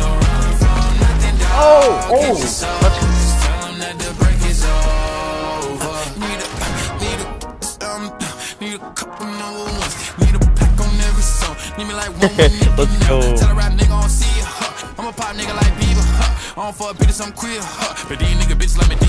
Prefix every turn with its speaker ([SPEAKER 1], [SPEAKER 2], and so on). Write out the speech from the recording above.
[SPEAKER 1] don't run from nothing.
[SPEAKER 2] Oh,
[SPEAKER 1] Get
[SPEAKER 3] oh,
[SPEAKER 1] your soul,
[SPEAKER 3] let's-
[SPEAKER 1] just tell 'em that the break is over. Need a, need a, um, need a couple number ones. Need a pack on every song. Need me like one, one, nigga,
[SPEAKER 3] Let's go.
[SPEAKER 1] Pop nigga like Bieber, huh. I don't fuck bitches, I'm queer, huh. But these nigga bitches let me.